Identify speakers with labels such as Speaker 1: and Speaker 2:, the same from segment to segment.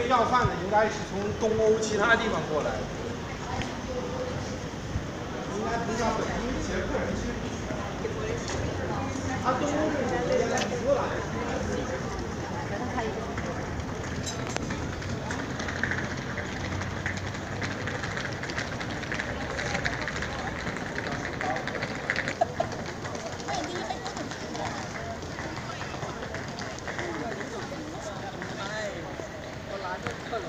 Speaker 1: 这要饭的应该是从东欧其他地方过来的，应该不像本地人
Speaker 2: 客，是本地的。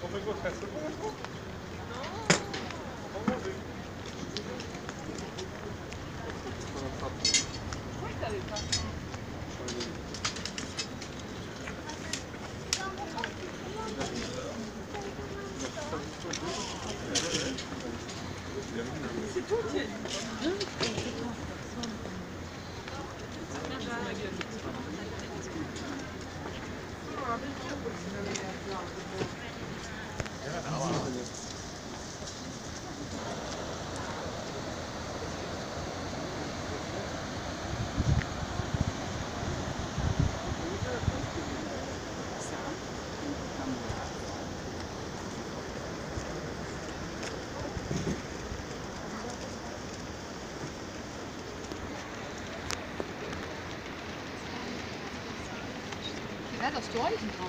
Speaker 2: Попробуй, как это было? Tout
Speaker 3: Ja, da ist Dornchen dran.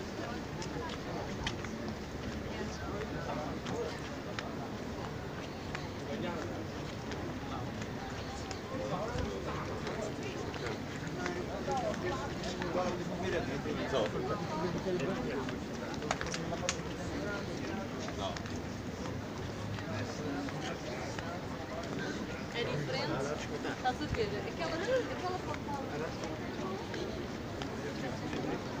Speaker 3: Tá tá
Speaker 4: é diferente. Estás a ver? Aquela, aquela
Speaker 5: é portada. Tá-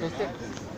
Speaker 4: Gracias.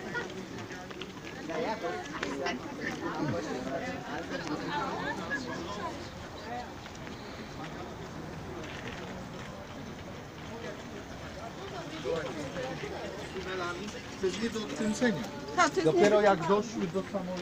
Speaker 4: Tak,
Speaker 1: to jest nie do odkręcenia. Dopiero jak doszły do samolotu...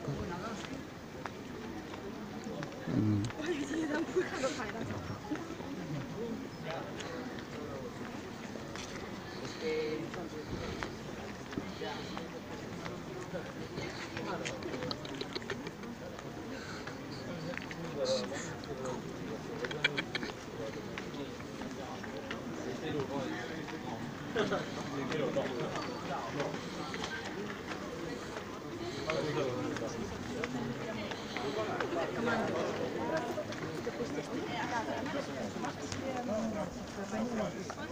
Speaker 1: なるほど。